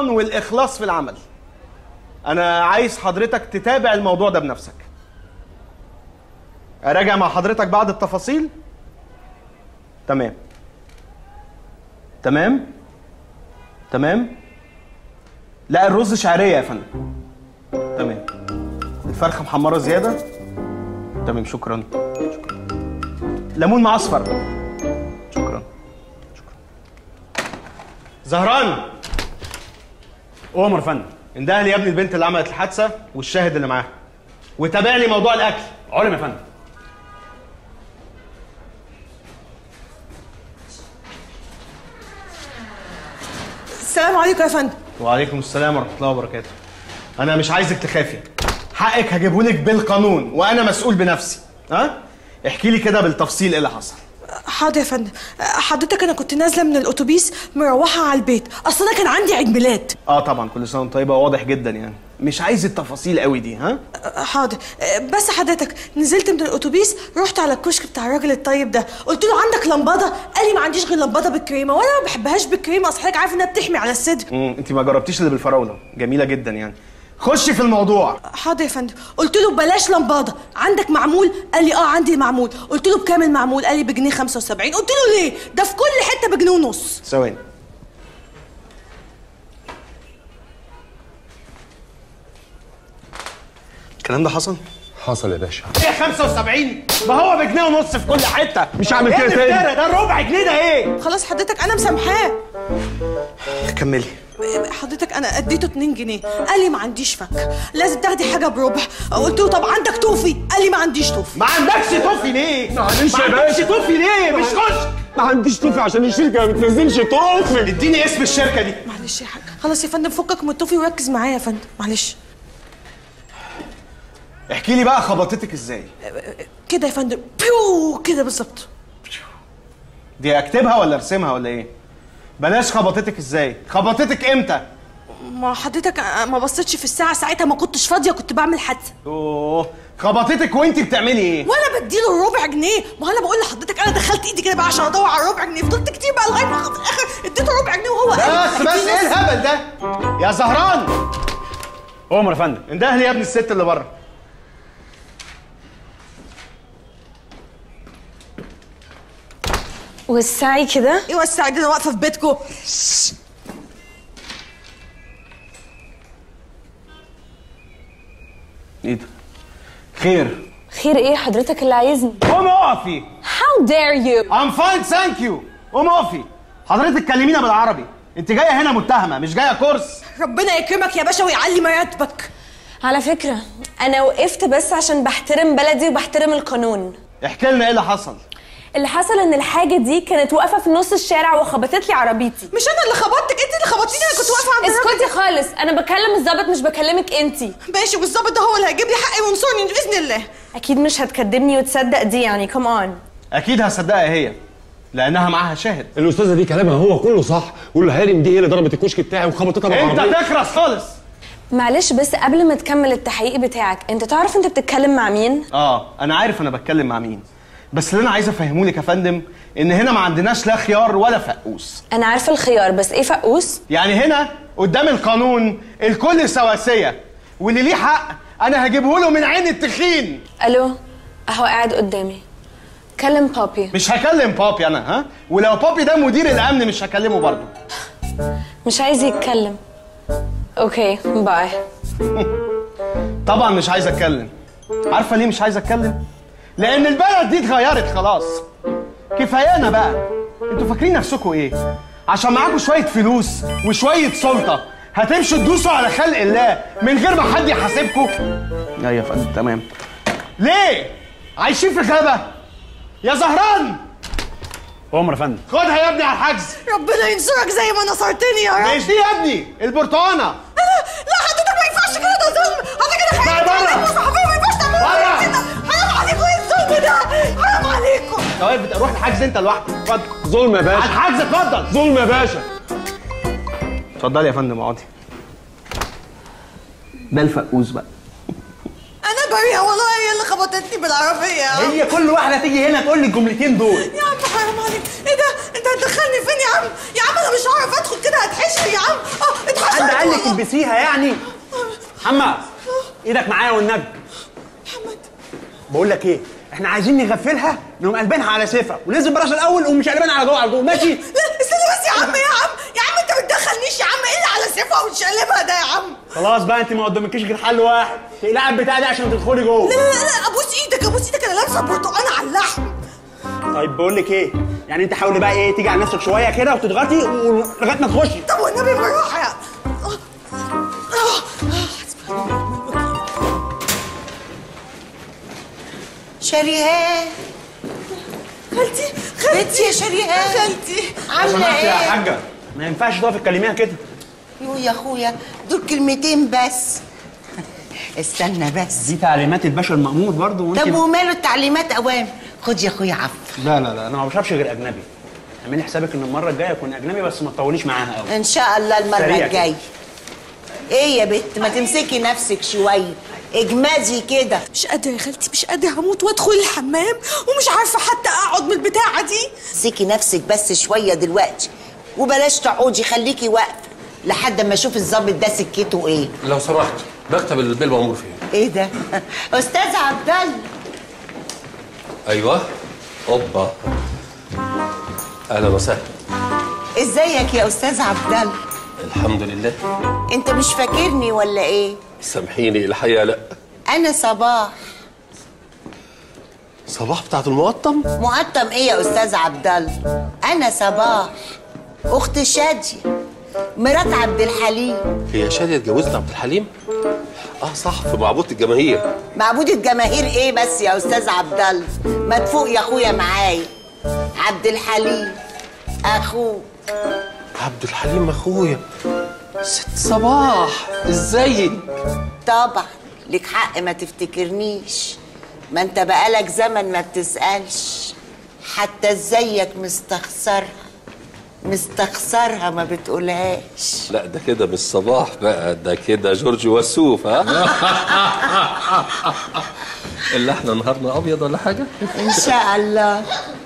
والإخلاص في العمل. أنا عايز حضرتك تتابع الموضوع ده بنفسك. أراجع مع حضرتك بعض التفاصيل؟ تمام. تمام؟ تمام؟ لا الرز شعرية يا فندم. تمام. الفرخة محمرة زيادة؟ تمام شكرا. شكرا ليمون معصفر شكرا. شكرا. زهران! عمر فندم انده لي يا ابني البنت اللي عملت الحادثة والشاهد اللي معاها. وتابع لي موضوع الأكل. علم يا فندم السلام عليكم يا فندم. وعليكم السلام ورحمة الله وبركاته. أنا مش عايزك تخافي. حقك هجيبهولك بالقانون وأنا مسؤول بنفسي. ها؟ احكي لي كده بالتفصيل إيه اللي حصل. حاضر يا فندم. حضرتك أنا كنت نازلة من الأتوبيس مروحة على البيت. أصل أنا كان عندي عيد ميلاد. آه طبعا كل سنة وأنت طيبة واضح جدا يعني. مش عايز التفاصيل قوي دي ها؟ حاضر. بس حضرتك نزلت من الأتوبيس رحت على الكشك بتاع الراجل الطيب ده. قلت له عندك لمبادة؟ قال لي ما عنديش غير لمبادة بالكريمة. وأنا ما بحبهاش بالكريمة. أصل حضرتك عارف إنها بتحمي على الصدر. امم أنت ما جربتيش اللي بالفراولة. جميلة جدا يعني. خشي في الموضوع. حاضر يا فندم. قلت له بلاش لمبادة عندك معمول؟ قال لي آه عندي معمول قلت له بكام المعمول قال لي بجنيه 75 قلت له ليه؟ ده في كل حتة بجنيه ونص. ثواني. الكلام ده حصل؟ حصل يا باشا. إيه 75 ما هو بجنيه ونص في كل حتة. مش هعمل كده تاني. ده الربع جنيه ده إيه؟ خلاص حضرتك أنا مسامحاه. كملي. حضرتك أنا أديته 2 جنيه. قال لي ما عنديش فك. لازم تاخدي حاجة بربع قلت له طب عندك توفي؟ قال لي ما عنديش توفي. ما عندكش توفي ليه؟ معلش ما يا عندكش باشا. توفي ليه؟ مش خش. ما عنديش توفي عشان الشركة ما بتنزلش توفي. اديني اسم الشركة دي. معلش يا حاج. خلاص يا فندم فكك من التوفي وركز معايا يا فندم. معلش. احكي لي بقى خبطتك إزاي. كده يا فندم. بيو كده بالظبط. دي اكتبها ولا ارسمها ولا إيه؟ بلاش خبطتك إزاي؟ خبطتك إمتى؟ ما حضرتك ما بصيتش في الساعة ساعتها ما كنتش فاضية كنت بعمل حادثة. اوه خبطتك وانت بتعملي إيه؟ وأنا بديله الربع جنيه. ما أنا بقول لحضرتك أنا دخلت ايدي كده بقى عشان أدور على الربع جنيه. فضلت كتير بقى لغاية ما في الآخر اديته ربع جنيه وهو قال بس بس إيه الهبل ده؟ يا زهران! عمر يا فندم. انده لي يا ابني الست اللي بره. وسعي كده؟ إيه وسع دي أنا واقفة في بيتكم إيه ده؟ خير. خير إيه؟ حضرتك اللي عايزني. قومي اقفي. How dare you! I'm fine thank you قومي اقفي. حضرتك كلمينا بالعربي. انت جاية هنا متهمة مش جاية كورس. ربنا يكرمك يا باشا ويعلي مراتبك على فكرة أنا وقفت بس عشان بحترم بلدي وبحترم القانون. احكي لنا إيه اللي حصل. اللي حصل إن الحاجة دي كانت واقفة في نص الشارع وخبطت لي عربيتي. مش أنا اللي خبطتك انت اللي خبطتيني أنا كنت واقفة عند الراجل اسكتي خالص. أنا بكلم الظابط مش بكلمك أنتي. ماشي والظابط ده هو اللي هيجيب لي حقي وينصرني بإذن الله. أكيد مش هتكدبني وتصدق دي يعني come on أكيد هصدقها هي لأنها معاها شاهد. الأستاذة دي كلامها هو كله صح والهانم دي هي اللي ضربت الكشك بتاعي وخبطتها أنت بالعربيه تخرس خالص. معلش بس قبل ما تكمل التحقيق بتاعك أنت تعرف أنت بتتكلم مع مين؟ آه أنا عارف أنا بتكلم مع مين. بس اللي أنا عايز أفهمه لك يا فندم إن هنا ما عندناش لا خيار ولا فقوس. أنا عارفة الخيار بس إيه فقوس؟ يعني هنا قدام القانون الكل سواسية واللي ليه حق أنا هجيبه له من عين التخين. ألو؟ أهو قاعد قدامي. كلم بابي. مش هكلم بابي أنا ها؟ ولو بابي ده مدير الأمن مش هكلمه برضه. مش عايز يتكلم. Okay bye. طبعا مش عايز أتكلم. عارفة ليه مش عايز أتكلم؟ لأن البلد دي اتغيرت خلاص. كفايانا بقى. أنتوا فاكرين نفسكم إيه؟ عشان معاكم شوية فلوس وشوية سلطة هتمشوا تدوسوا على خلق الله من غير ما حد يحاسبكم أيوه يا فندم تمام. ليه؟ عايشين في غابة. يا زهران! عمر يا فندم. خدها يا ابني على الحجز. ربنا ينصرك زي ما نصرتني يا رب. مش دي يا ابني. البرتقانة. طيب روح الحجز انت لوحدك. اتفضل. ظلم يا على باشا الحجز اتفضل. ظلم يا باشا. اتفضلي يا فندم اقعدي. ده الفقوس بقى. أنا بريئه والله هي اللي خبطتني بالعربية. هي كل واحدة تيجي هنا تقول لي الجملتين دول. يا عم حرام عليك إيه ده؟ انت هتدخلني فين يا عم؟ يا عم أنا مش هعرف ادخل كده هتحشر يا عم. آه اتحشر حد قال لك البسيها يعني؟ محمد إيدك معايا والنبي. محمد. بقول لك إيه؟ إحنا عايزين نغفلها نقوم قلبينها على سيفها. وننزل براس الأول ومش قلبان على جوه على طول ماشي. لا استنى بس يا عم يا عم. يا عم انت ما تدخلنيش يا عم. إيه اللي على سيفها وتشقلبها ده يا عم؟ خلاص بقى انت ما قدامكيش غير حل واحد. تقلعي البتاع ده عشان تدخلي جوه. لا لا لا ابوس إيدك ابوس إيدك. أنا لابسه برتقانه على اللحم. طيب بقول لك إيه؟ يعني انت حاولي بقى إيه تيجي على نفسك شوية كده وتضغطي لغايه ما تخشي. طب والنبي بالراحه شريهان خالتي بنتي خالتي يا شريهان خالتي. عاملة إيه؟ حاجة؟ ما ينفعش تقفي تكلميها كده. يو يا أخويا دول كلمتين بس. استنى بس. دي تعليمات الباشا المأمور برضه وانت طب وماله التعليمات أوام؟ خد يا أخويا عفو. لا لا لا أنا ما بشربش غير أجنبي. اعملي حسابك إن المرة الجاية أكون أجنبي بس ما تطوليش معاها قوي إن شاء الله المرة. الجاية. إيه يا بت ما تمسكي نفسك شوية. اجمدي كده. مش قادرة يا خالتي مش قادرة هموت وأدخل الحمام ومش عارفة حتى أقعد من البتاعة دي. امسكي نفسك بس شوية دلوقتي وبلاش تقعدي خليكي واقفة لحد ما أشوف الظابط ده سكته إيه. لو سمحت مكتب البيه المأمور فين إيه ده؟ أستاذ عبد الله أيوه. أوبا. أهلا وسهلا. إزيك يا أستاذ عبد الله الحمد لله. انت مش فاكرني ولا إيه؟ سامحيني الحقيقة لا. أنا صباح. صباح بتاعت المقطم؟ مقطم إيه يا أستاذ عبد الله أنا صباح. اخت شادية مرات عبد الحليم. هي شادية اتجوزت عبد الحليم؟ آه صح في معبود الجماهير. معبود الجماهير إيه بس يا أستاذ عبد الله ما تفوق يا أخويا معايا. عبد الحليم اخوه عبد الحليم أخويا. ست صباح. إزيك؟ طبعا. لك حق ما تفتكرنيش. ما أنت بقالك زمن ما بتسألش. حتى إزيك مستخسرها. مستخسرها ما بتقولهاش. لا ده كده مش صباح بقى. ده كده جورج وسوف ها؟ اللي إحنا نهارنا أبيض ولا حاجة؟ إن شاء الله.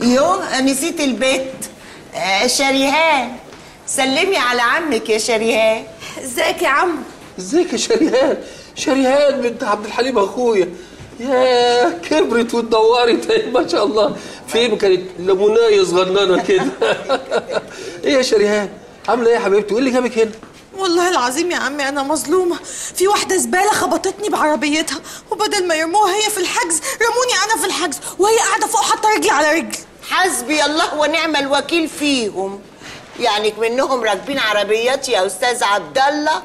يو نسيت البيت. آه شريهان سلمي على عمك يا شريهان. ازيك يا عم؟ ازيك يا شريهان؟ شريهان بنت عبد الحليم أخويا. يا كبرت واتدورت أهي ما شاء الله. فين كانت؟ لمونايه صغننه كده. إيه يا شريهان؟ عاملة إيه يا حبيبتي؟ وايه اللي جابك هنا. والله العظيم يا عمي أنا مظلومة. في واحدة زبالة خبطتني بعربيتها وبدل ما يرموها هي في الحجز رموني أنا في الحجز وهي قاعدة فوق حاطة رجلي على رجل. حسبي الله ونعم الوكيل فيهم. يعني منهم راكبين عربيات يا أستاذ عبد الله.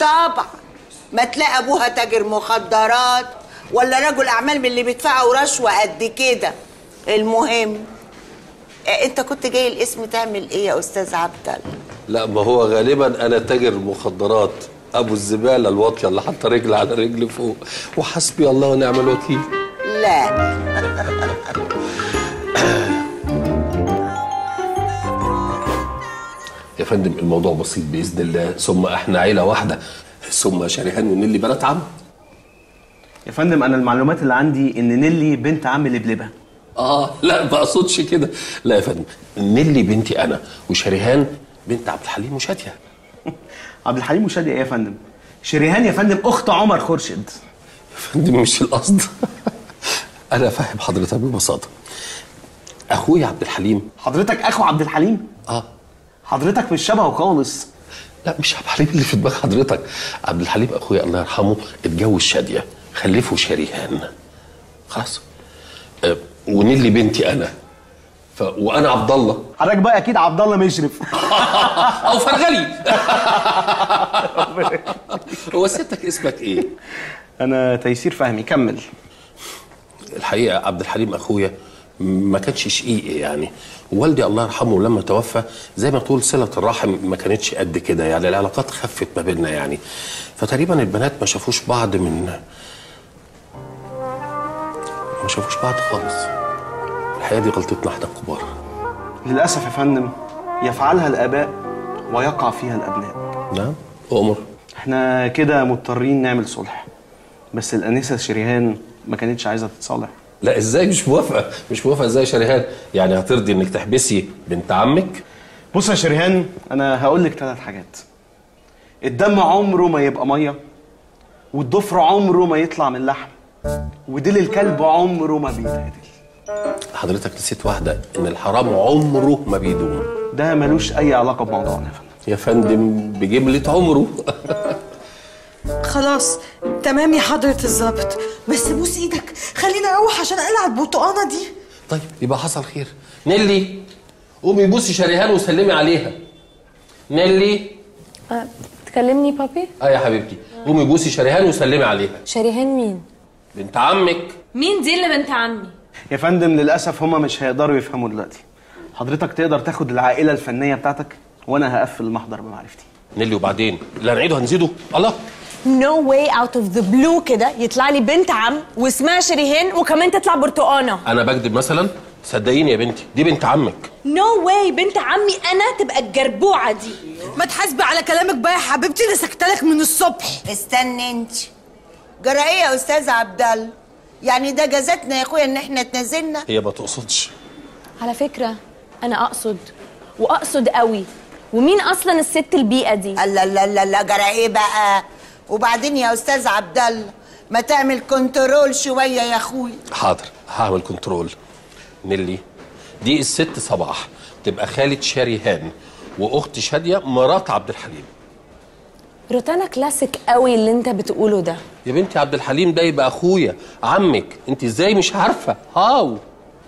طبعا. ما تلاقي أبوها تاجر مخدرات ولا رجل أعمال من اللي بيدفعوا رشوة قد كده. المهم إيه، أنت كنت جاي الاسم تعمل إيه يا أستاذ عبد الله؟ لا ما هو غالبا أنا تاجر مخدرات. أبو الزبالة الواطية اللي حاطة رجل على رجل فوق. وحسبي الله ونعم الوكيل. لا. فندم الموضوع بسيط بإذن الله. ثم إحنا عيلة واحدة. ثم شريهان ونيلي بنات عم. يا فندم أنا المعلومات اللي عندي إن نيلي بنت عم لبلبة. آه لا ما أقصدش كده. لا يا فندم نيلي بنتي أنا وشريهان بنت عبد الحليم وشادية. عبد الحليم وشادي إيه يا فندم؟ شريهان يا فندم أخت عمر خورشيد. يا فندم مش القصد. أنا فاهم حضرتك ببساطة. أخويا عبد الحليم. حضرتك أخو عبد الحليم؟ آه. حضرتك مش شبهه خالص. لا مش عبد الحليم اللي في دماغ حضرتك. عبد الحليم أخويا الله يرحمه اتجوز شاديه خلفه شريهان. خلاص. أه ونيلي بنتي أنا. ف... وأنا عبد الله. حضرتك بقى أكيد عبد الله مشرف. أو فرغلي. هو سيادتك اسمك إيه؟ أنا تيسير فهمي كمل. الحقيقة عبد الحليم أخويا ما كانش شقيقي يعني. والدي الله يرحمه لما توفى زي ما تقول صلة الرحم ما كانتش قد كده يعني العلاقات خفت ما بيننا يعني. فتقريبا البنات ما شافوش بعض من ما شافوش بعض خالص. الحقيقة دي غلطتنا إحنا الكبار. للأسف يا فندم يفعلها الآباء ويقع فيها الأبناء. نعم اؤمر إحنا كده مضطرين نعمل صلح. بس الأنسة شريهان ما كانتش عايزة تتصالح. لا إزاي؟ مش موافقة. مش موافقة. إزاي يا شريهان؟ يعني هترضي إنك تحبسي بنت عمك؟ بص يا شريهان أنا هقول لك ثلاث حاجات. الدم عمره ما يبقى مية والضفر عمره ما يطلع من لحم وديل الكلب عمره ما بيتعدل. حضرتك نسيت واحدة إن الحرام عمره ما بيدوم. ده ملوش أي علاقة بموضوعنا يا فندم يا فندم بجملة عمره. خلاص تمام يا حضرة الظابط بس بوس إيدك. خلينا أروح عشان اقلع البرتقانة دي. طيب يبقى حصل خير. نيلي قومي بوسي شريهان وسلمي عليها. نيلي. أه تكلمني بابي؟ آه يا حبيبتي. قومي بوسي شريهان وسلمي عليها. شريهان مين؟ بنت عمك. مين دي اللي بنت عمي؟ يا فندم للأسف هما مش هيقدروا يفهموا دلوقتي. حضرتك تقدر تاخد العائلة الفنية بتاعتك وأنا هقفل المحضر بمعرفتي. نيلي وبعدين؟ اللي هنعيده هنزيده الله. No way out of the blue كده يطلع لي بنت عم واسمها شريهان وكمان تطلع برتقانة. أنا بكذب مثلا؟ صدقيني يا بنتي دي بنت عمك. نو way بنت عمي أنا تبقى الجربوعة دي. ما تحاسبي على كلامك بقى يا حبيبتي أنا سكتلك من الصبح. استني انت. جرى إيه يا أستاذ عبد الله يعني ده جازتنا يا أخويا إن إحنا اتنازلنا. هي ما تقصدش. على فكرة أنا أقصد وأقصد قوي. ومين أصلا الست البيئة دي؟ لا لا لا لا جرى إيه بقى. وبعدين يا أستاذ عبد الله ما تعمل control شوية يا اخويا حاضر هعمل control. نيلي دي الست صباح تبقى خالة شريهان وأخت شادية مرات عبد الحليم. روتانا كلاسيك قوي اللي انت بتقوله ده. يا بنتي عبد الحليم ده يبقى أخويا عمك. انت إزاي مش عارفة؟ How.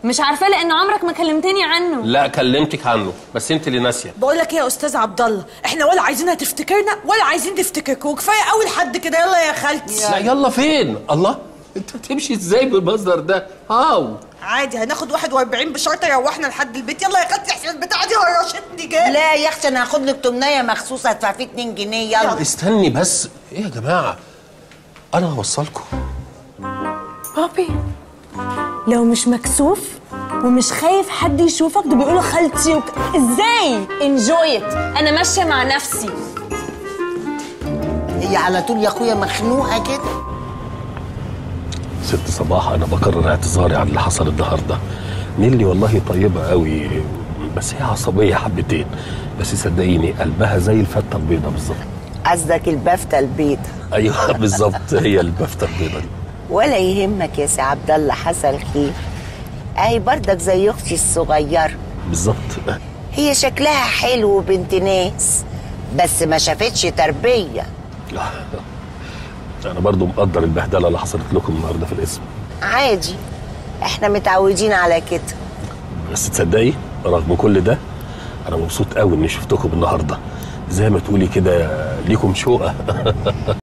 مش عارفة لأن عمرك ما كلمتني عنه. لا كلمتك عنه بس أنت اللي ناسية. بقول لك إيه يا أستاذ عبد الله إحنا ولا عايزينها تفتكرنا ولا عايزين نفتكركم وكفاية قوي لحد كده. يلا يا خالتي. لا يلا فين؟ الله أنت بتمشي إزاي بالمصدر ده؟ هاو؟ عادي هناخد 41 بشرطة يروحنا لحد البيت. يلا يا خالتي إحسن البتاعة دي هرشتني جامد. لا يا أختي أنا هاخد لك تمنية مخصوصة ادفع فيه 2 جنيه يلا. استني بس. إيه يا جماعة؟ أنا هوصلكم. بابي. لو مش مكسوف ومش خايف حد يشوفك ده بيقولوا خالتي وك... إزاي؟ انجوي أنا ماشية مع نفسي. هي على طول يا أخويا مخنوقة كده. ست صباح أنا بكرر اعتذاري عن اللي حصل النهارده. نيلي والله طيبة قوي بس هي عصبية حبتين. بس صدقيني قلبها زي الفتة البيضة بالظبط. قصدك البافته البيضة. أيوه بالظبط هي البفتة البيضة دي. ولا يهمك يا سي عبد الله حصل خير. اهي برضك زي أختي الصغيره بالظبط. هي شكلها حلو وبنت ناس بس ما شافتش تربية. أنا برضو مقدر البهدلة اللي حصلت لكم النهارده في الاسم. عادي إحنا متعودين على كده. بس تصدقي رغم كل ده أنا مبسوط قوي إني شفتكم النهارده. زي ما تقولي كده ليكم شوقة.